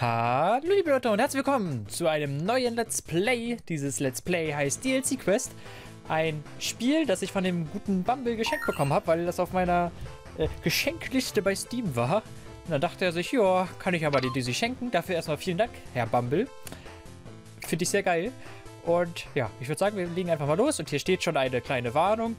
Hallo liebe Leute und herzlich willkommen zu einem neuen Let's Play. Dieses Let's Play heißt DLC Quest. Ein Spiel, das ich von dem guten Bumble geschenkt bekommen habe, weil das auf meiner äh, Geschenkliste bei Steam war. Und dann dachte er sich, ja, kann ich aber die DC schenken. Dafür erstmal vielen Dank, Herr Bumble. Finde ich sehr geil. Und ja, ich würde sagen, wir legen einfach mal los. Und hier steht schon eine kleine Warnung.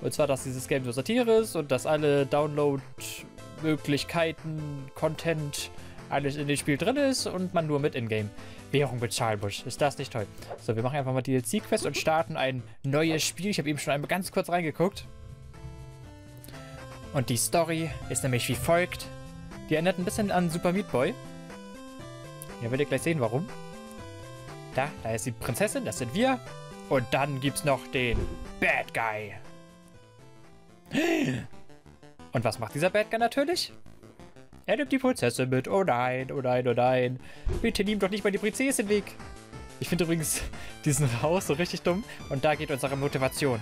Und zwar, dass dieses Game nur Satire ist und dass alle Download-Möglichkeiten, Content alles in dem Spiel drin ist und man nur mit Ingame-Währung bezahlen muss. Ist das nicht toll? So, wir machen einfach mal DLC-Quest und starten ein neues Spiel. Ich habe eben schon einmal ganz kurz reingeguckt. Und die Story ist nämlich wie folgt. Die erinnert ein bisschen an Super Meat Boy. Ihr werdet gleich sehen, warum. Da, da ist die Prinzessin, das sind wir. Und dann gibt's noch den Bad Guy. Und was macht dieser Bad Guy natürlich? Er nimmt die Prinzessin mit. Oh nein, oh nein, oh nein. Bitte nimm doch nicht mal die Prinzessin weg. Ich finde übrigens diesen Haus so richtig dumm. Und da geht unsere Motivation.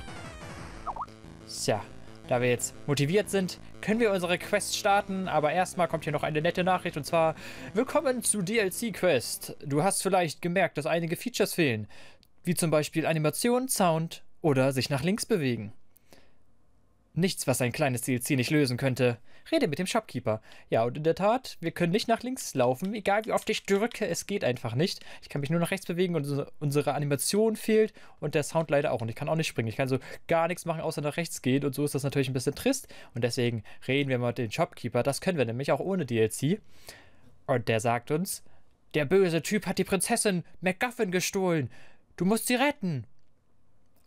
Tja, da wir jetzt motiviert sind, können wir unsere Quest starten. Aber erstmal kommt hier noch eine nette Nachricht. Und zwar, willkommen zu DLC Quest. Du hast vielleicht gemerkt, dass einige Features fehlen. Wie zum Beispiel Animation, Sound oder sich nach links bewegen. Nichts, was ein kleines DLC nicht lösen könnte. Rede mit dem Shopkeeper. Ja, und in der Tat, wir können nicht nach links laufen, egal wie oft ich drücke, es geht einfach nicht. Ich kann mich nur nach rechts bewegen und unsere Animation fehlt und der Sound leider auch. Und ich kann auch nicht springen. Ich kann so gar nichts machen, außer nach rechts gehen und so ist das natürlich ein bisschen trist. Und deswegen reden wir mal mit dem Shopkeeper. Das können wir nämlich auch ohne DLC. Und der sagt uns, der böse Typ hat die Prinzessin MacGuffin gestohlen. Du musst sie retten.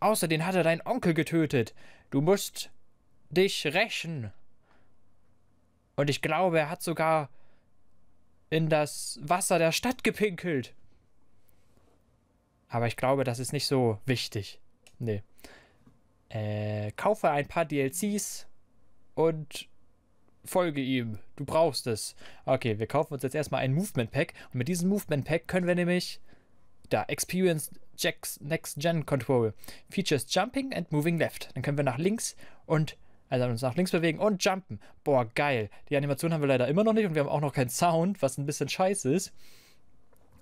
Außerdem hat er deinen Onkel getötet. Du musst dich rächen. Und ich glaube, er hat sogar in das Wasser der Stadt gepinkelt. Aber ich glaube, das ist nicht so wichtig. Nee. Äh, kaufe ein paar DLCs und folge ihm. Du brauchst es. Okay, wir kaufen uns jetzt erstmal ein Movement Pack. Und mit diesem Movement Pack können wir nämlich da, Experience Jacks Next Gen Control. Features Jumping and Moving Left. Dann können wir nach links und also uns nach links bewegen und jumpen. Boah, geil. Die Animation haben wir leider immer noch nicht und wir haben auch noch keinen Sound, was ein bisschen scheiße ist.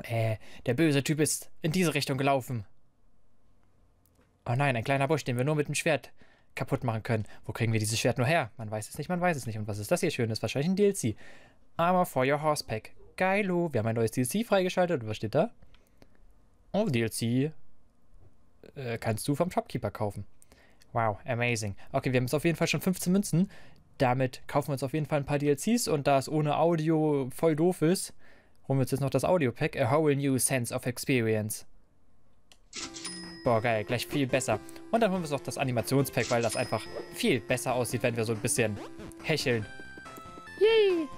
Äh, der böse Typ ist in diese Richtung gelaufen. Oh nein, ein kleiner Busch, den wir nur mit dem Schwert kaputt machen können. Wo kriegen wir dieses Schwert nur her? Man weiß es nicht, man weiß es nicht. Und was ist das hier Schönes? Wahrscheinlich ein DLC. Armor for your horse pack. Geilo. Wir haben ein neues DLC freigeschaltet. Und was steht da? Oh, DLC äh, kannst du vom Shopkeeper kaufen. Wow, amazing. Okay, wir haben jetzt auf jeden Fall schon 15 Münzen. Damit kaufen wir uns auf jeden Fall ein paar DLCs und da es ohne Audio voll doof ist, holen wir uns jetzt noch das Audio-Pack. A whole new sense of experience. Boah, geil, gleich viel besser. Und dann holen wir uns noch das Animationspack, weil das einfach viel besser aussieht, wenn wir so ein bisschen hecheln. Yay!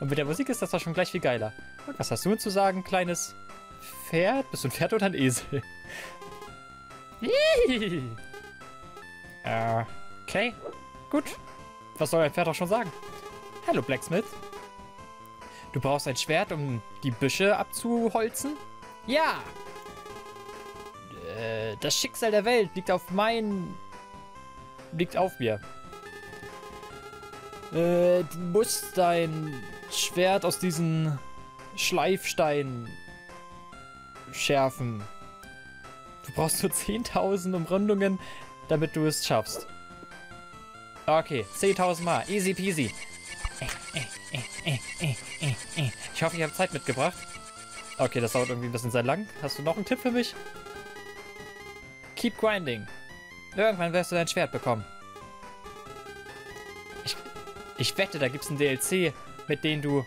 Und mit der Musik ist das doch schon gleich viel geiler. Und was hast du zu sagen, kleines Pferd? Bist du ein Pferd oder ein Esel? Äh, okay. Gut. Was soll ein Pferd auch schon sagen? Hallo, Blacksmith. Du brauchst ein Schwert, um die Büsche abzuholzen? Ja! Äh, das Schicksal der Welt liegt auf mein... liegt auf mir. Äh, du musst dein Schwert aus diesen Schleifsteinen schärfen. Du brauchst nur 10.000 Umrundungen, damit du es schaffst. Okay, 10.000 Mal. Easy peasy. Ich hoffe, ich habe Zeit mitgebracht. Okay, das dauert irgendwie ein bisschen sehr lang. Hast du noch einen Tipp für mich? Keep grinding. Irgendwann wirst du dein Schwert bekommen. Ich, ich wette, da gibt es ein DLC, mit dem du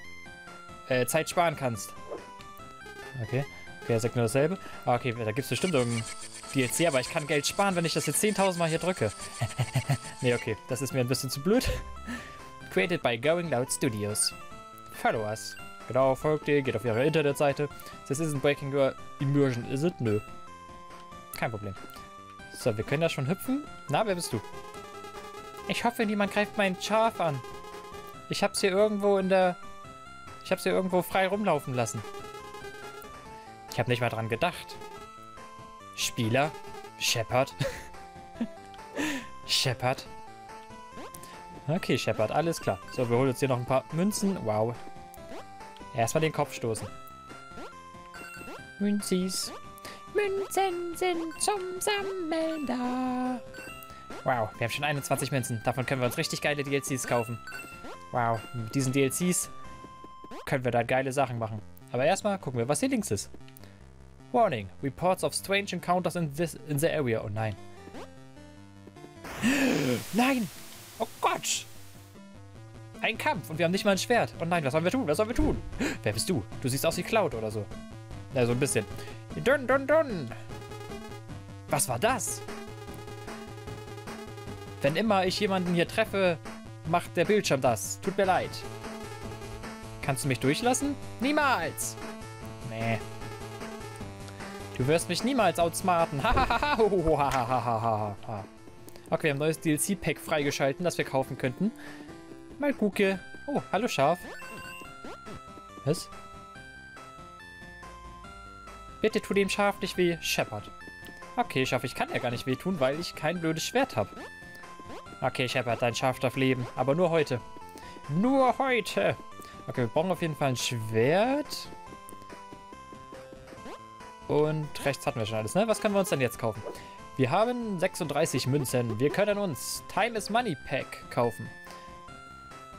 äh, Zeit sparen kannst. Okay. Okay, er sagt nur dasselbe. Okay, da gibt es bestimmt irgendeinen DLC, aber ich kann Geld sparen, wenn ich das jetzt 10.000 Mal hier drücke. nee, okay, das ist mir ein bisschen zu blöd. Created by Going Loud Studios. Follow us. Genau, folgt ihr, geht auf ihre Internetseite. This isn't breaking your immersion, is it? Nö. Kein Problem. So, wir können da schon hüpfen. Na, wer bist du? Ich hoffe, niemand greift mein Schaf an. Ich hab's hier irgendwo in der... Ich hab's hier irgendwo frei rumlaufen lassen. Ich habe nicht mal dran gedacht. Spieler. Shepard. Shepard. Okay, Shepard, alles klar. So, wir holen uns hier noch ein paar Münzen. Wow. Erstmal den Kopf stoßen. Münzis. Münzen sind zum Sammeln da. Wow, wir haben schon 21 Münzen. Davon können wir uns richtig geile DLCs kaufen. Wow, mit diesen DLCs können wir da geile Sachen machen. Aber erstmal gucken wir, was hier links ist. Warning, reports of strange encounters in, this, in the area. Oh nein. Nein! Oh Gott! Ein Kampf und wir haben nicht mal ein Schwert. Oh nein, was sollen wir tun? Was sollen wir tun? Wer bist du? Du siehst aus wie Cloud oder so. Ja, so ein bisschen. Dun, dun, dun. Was war das? Wenn immer ich jemanden hier treffe, macht der Bildschirm das. Tut mir leid. Kannst du mich durchlassen? Niemals! Nee. Du wirst mich niemals outsmarten. okay, wir haben ein neues DLC-Pack freigeschalten, das wir kaufen könnten. Mal gucke. Oh, hallo Schaf. Was? Bitte tu dem Schaf nicht weh. Shepard. Okay, Schaf, ich kann ja gar nicht wehtun, weil ich kein blödes Schwert habe. Okay, Shepard, dein Schaf darf leben. Aber nur heute. Nur heute. Okay, wir brauchen auf jeden Fall ein Schwert. Und rechts hatten wir schon alles, ne? Was können wir uns denn jetzt kaufen? Wir haben 36 Münzen. Wir können uns Time is Money Pack kaufen.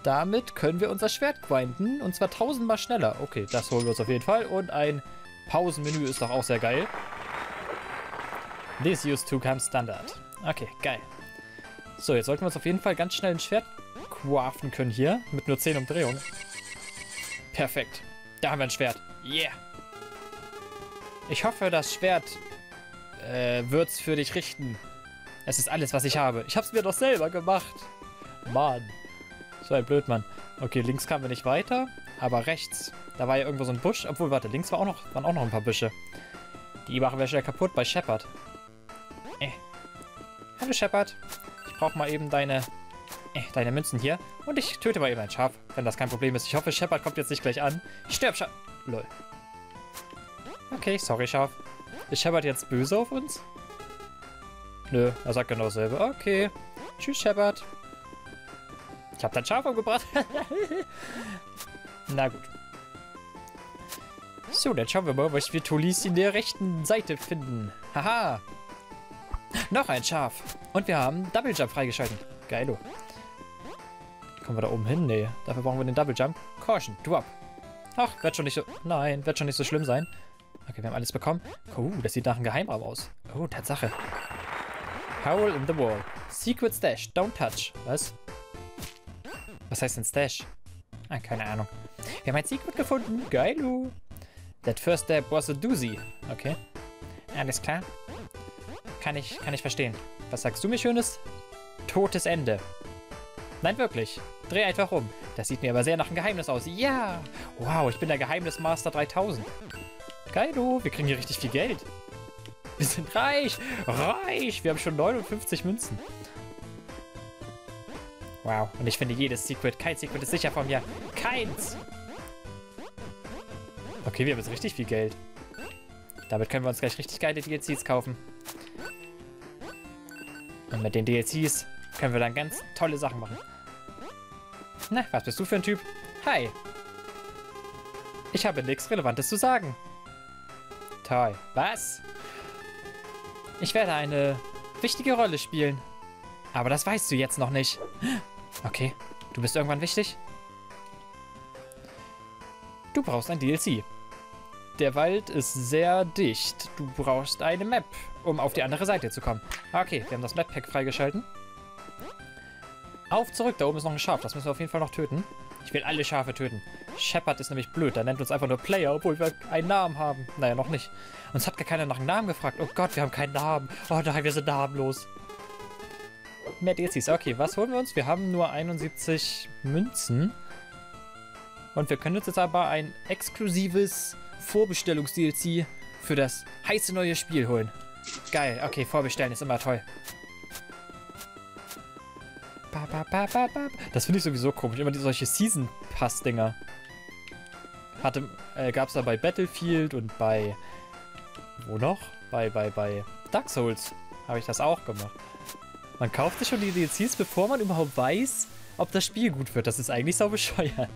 Damit können wir unser Schwert grinden und zwar tausendmal schneller. Okay, das holen wir uns auf jeden Fall. Und ein Pausenmenü ist doch auch sehr geil. This used to come standard. Okay, geil. So, jetzt sollten wir uns auf jeden Fall ganz schnell ein Schwert craften können hier. Mit nur 10 Umdrehungen. Perfekt. Da haben wir ein Schwert. Yeah. Ich hoffe, das Schwert äh, wird's für dich richten. Es ist alles, was ich habe. Ich hab's mir doch selber gemacht. Mann. So ein Blödmann. Okay, links kamen wir nicht weiter, aber rechts, da war ja irgendwo so ein Busch. Obwohl, warte, links war auch noch, waren auch noch ein paar Büsche. Die machen wir schnell kaputt bei Shepard. Äh. Hallo Shepard. Ich brauche mal eben deine, äh, deine Münzen hier. Und ich töte mal eben ein Schaf, wenn das kein Problem ist. Ich hoffe, Shepard kommt jetzt nicht gleich an. Ich sterb, Schaf. Lol. Okay, sorry, Schaf. Ist Shepard jetzt böse auf uns? Nö, er sagt genau dasselbe. Okay. Tschüss, Shepard. Ich habe dein Schaf umgebracht. Na gut. So, dann schauen wir mal, was wir Tolis in der rechten Seite finden. Haha. Noch ein Schaf. Und wir haben Double Jump freigeschalten. Geilo. Kommen wir da oben hin? Nee. Dafür brauchen wir den Double Jump. Caution, drop. Ach, wird schon nicht so... Nein, wird schon nicht so schlimm sein. Okay, wir haben alles bekommen. Oh, das sieht nach einem Geheimraum aus. Oh, Tatsache. Howl in the wall. Secret Stash. Don't touch. Was? Was heißt denn Stash? Ah, keine Ahnung. Wir haben ein Secret gefunden. Geilo. That first step was a doozy. Okay. Alles klar. Kann ich, kann ich verstehen. Was sagst du mir Schönes? Totes Ende. Nein, wirklich. Dreh einfach um. Das sieht mir aber sehr nach einem Geheimnis aus. Ja. Wow, ich bin der Geheimnismaster 3000. Geilo. Wir kriegen hier richtig viel Geld. Wir sind reich. Reich. Wir haben schon 59 Münzen. Wow. Und ich finde jedes Secret, kein Secret ist sicher von mir. Keins! Okay, wir haben jetzt richtig viel Geld. Damit können wir uns gleich richtig geile DLCs kaufen. Und mit den DLCs können wir dann ganz tolle Sachen machen. Na, was bist du für ein Typ? Hi. Ich habe nichts Relevantes zu sagen. Toll. Was? Ich werde eine wichtige Rolle spielen. Aber das weißt du jetzt noch nicht. Okay, du bist irgendwann wichtig? Du brauchst ein DLC. Der Wald ist sehr dicht. Du brauchst eine Map, um auf die andere Seite zu kommen. Okay, wir haben das Map-Pack freigeschalten. Auf zurück, da oben ist noch ein Schaf. Das müssen wir auf jeden Fall noch töten. Ich will alle Schafe töten. Shepard ist nämlich blöd. Der nennt uns einfach nur Player, obwohl wir einen Namen haben. Naja, noch nicht. Uns hat gar keiner nach einem Namen gefragt. Oh Gott, wir haben keinen Namen. Oh nein, wir sind namenlos. Mehr DLCs. Okay, was holen wir uns? Wir haben nur 71 Münzen. Und wir können uns jetzt aber ein exklusives Vorbestellungs-DLC für das heiße neue Spiel holen. Geil. Okay, vorbestellen ist immer toll. Das finde ich sowieso komisch. Immer die solche Season Pass-Dinger. Hatte, äh, gab es da bei Battlefield und bei... Wo noch? Bei, bei, bei Dark Souls habe ich das auch gemacht. Man kauft sich schon die DLCs, bevor man überhaupt weiß, ob das Spiel gut wird. Das ist eigentlich sau bescheuert.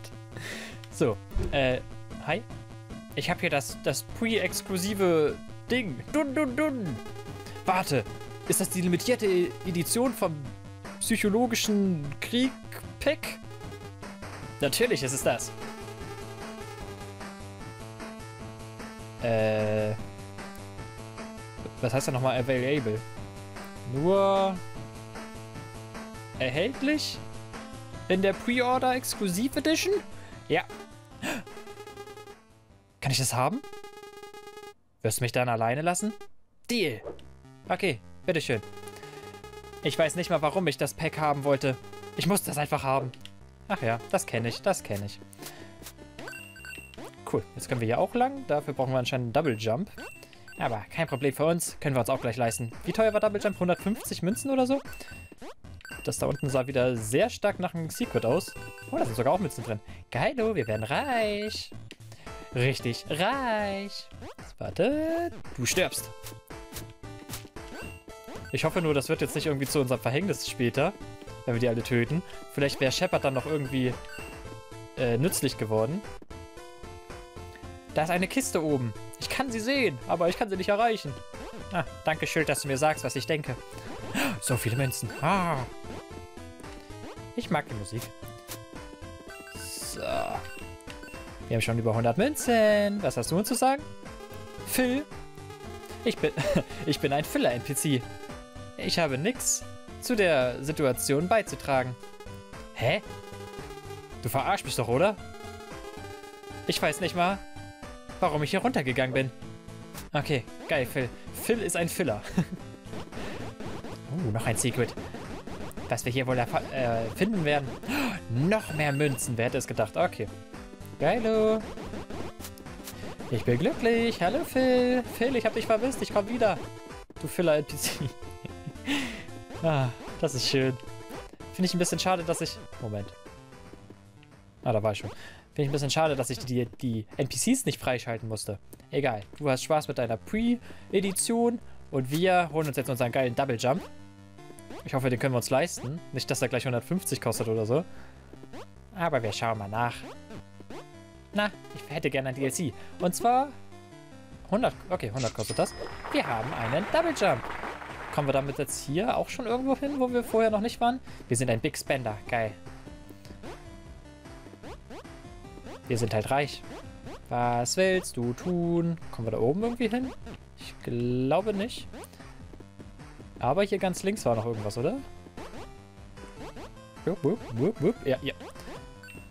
So, äh, hi. Ich habe hier das, das pre-exklusive Ding. Dun, dun, dun. Warte, ist das die limitierte Edition vom psychologischen Krieg-Pack? Natürlich ist es das. Äh. Was heißt da nochmal available? Nur erhältlich? In der Pre-Order Exclusive Edition? Ja. Kann ich das haben? Wirst du mich dann alleine lassen? Deal. Okay, bitteschön. Ich weiß nicht mal, warum ich das Pack haben wollte. Ich muss das einfach haben. Ach ja, das kenne ich, das kenne ich. Cool, jetzt können wir hier auch lang. Dafür brauchen wir anscheinend einen Double Jump. Aber kein Problem für uns. Können wir uns auch gleich leisten. Wie teuer war Double Jump? 150 Münzen oder so? Das da unten sah wieder sehr stark nach einem Secret aus. Oh, da sind sogar auch Münzen drin. Geilo, wir werden reich. Richtig, reich. Warte, du stirbst. Ich hoffe nur, das wird jetzt nicht irgendwie zu unserem Verhängnis später, wenn wir die alle töten. Vielleicht wäre Shepard dann noch irgendwie äh, nützlich geworden. Da ist eine Kiste oben. Ich kann sie sehen, aber ich kann sie nicht erreichen. Ah, danke, Schild, dass du mir sagst, was ich denke. So viele Münzen. Ah. Ich mag die Musik. So. Wir haben schon über 100 Münzen. Was hast du uns zu sagen? Phil? Ich bin, ich bin ein Filler-NPC. Ich habe nichts zu der Situation beizutragen. Hä? Du verarschst mich doch, oder? Ich weiß nicht mal, warum ich hier runtergegangen bin. Okay, geil, Phil. Phil ist ein Filler. uh, noch ein Secret. Was wir hier wohl äh, finden werden. Noch mehr Münzen, wer hätte es gedacht? Okay. Geilo. Ich bin glücklich. Hallo, Phil. Phil, ich hab dich vermisst. Ich komm wieder. Du Filler-NPC. ah, das ist schön. Finde ich ein bisschen schade, dass ich... Moment. Ah, da war ich schon. Finde ich ein bisschen schade, dass ich die, die NPCs nicht freischalten musste. Egal. Du hast Spaß mit deiner Pre-Edition und wir holen uns jetzt unseren geilen Double Jump. Ich hoffe, den können wir uns leisten. Nicht, dass er gleich 150 kostet oder so. Aber wir schauen mal nach. Na, ich hätte gerne ein DLC. Und zwar 100. Okay, 100 kostet das. Wir haben einen Double Jump. Kommen wir damit jetzt hier auch schon irgendwo hin, wo wir vorher noch nicht waren? Wir sind ein Big Spender. Geil. Wir sind halt reich. Was willst du tun? Kommen wir da oben irgendwie hin? Ich glaube nicht. Aber hier ganz links war noch irgendwas, oder? Ja, ja.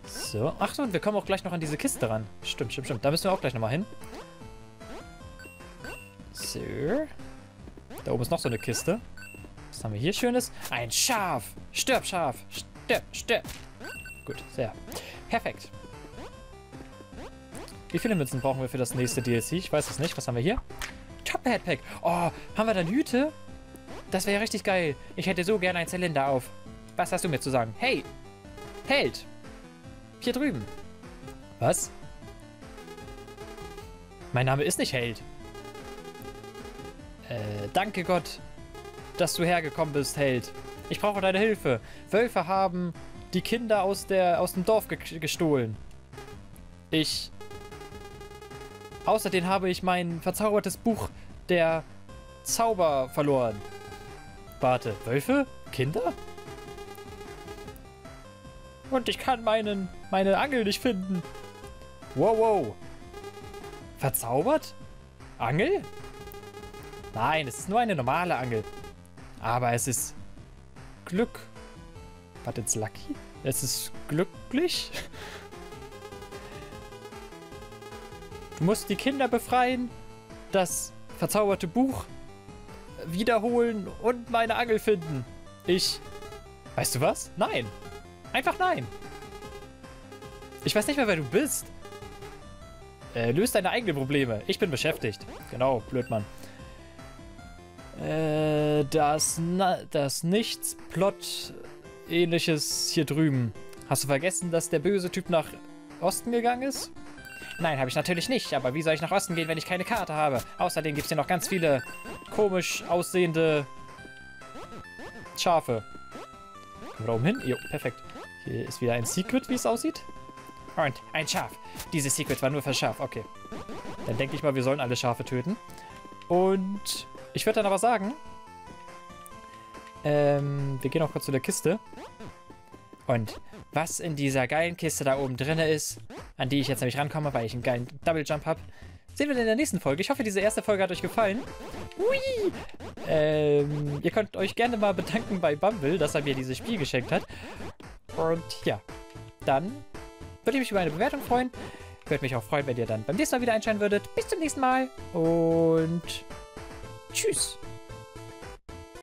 So. Ach so, und wir kommen auch gleich noch an diese Kiste ran. Stimmt, stimmt, stimmt. Da müssen wir auch gleich nochmal hin. So. Da oben ist noch so eine Kiste. Was haben wir hier Schönes? Ein Schaf. Stirb, Schaf. Stirb, stirb. Gut, sehr. Perfekt. Wie viele Münzen brauchen wir für das nächste DLC? Ich weiß es nicht. Was haben wir hier? Top Headpack. Oh, haben wir dann Hüte? Das wäre ja richtig geil. Ich hätte so gerne einen Zylinder auf. Was hast du mir zu sagen? Hey! Held! Hier drüben. Was? Mein Name ist nicht Held. Äh, danke Gott, dass du hergekommen bist, Held. Ich brauche deine Hilfe. Wölfe haben die Kinder aus, der, aus dem Dorf ge gestohlen. Ich... Außerdem habe ich mein verzaubertes Buch der Zauber verloren. Warte, Wölfe? Kinder? Und ich kann meinen, meine Angel nicht finden. Wow, wow. Verzaubert? Angel? Nein, es ist nur eine normale Angel. Aber es ist Glück. Warte, jetzt Lucky? Es ist glücklich? Du musst die Kinder befreien, das verzauberte Buch wiederholen und meine Angel finden. Ich... Weißt du was? Nein. Einfach nein. Ich weiß nicht mehr, wer du bist. Äh, löst deine eigenen Probleme. Ich bin beschäftigt. Genau, Blödmann. Äh, das, das Nichts-Plot-ähnliches hier drüben. Hast du vergessen, dass der böse Typ nach Osten gegangen ist? Nein, habe ich natürlich nicht. Aber wie soll ich nach Osten gehen, wenn ich keine Karte habe? Außerdem gibt es hier noch ganz viele komisch aussehende Schafe. Kommen wir da oben hin? Jo, perfekt. Hier ist wieder ein Secret, wie es aussieht. Und ein Schaf. Dieses Secret war nur für Schaf. Okay. Dann denke ich mal, wir sollen alle Schafe töten. Und ich würde dann aber sagen, ähm, wir gehen auch kurz zu der Kiste. Und was in dieser geilen Kiste da oben drin ist, an die ich jetzt nämlich rankomme, weil ich einen geilen Double Jump habe, sehen wir in der nächsten Folge. Ich hoffe, diese erste Folge hat euch gefallen. Hui! Ähm, ihr könnt euch gerne mal bedanken bei Bumble, dass er mir dieses Spiel geschenkt hat. Und ja, dann würde ich mich über eine Bewertung freuen. Würde mich auch freuen, wenn ihr dann beim nächsten Mal wieder einschalten würdet. Bis zum nächsten Mal und tschüss.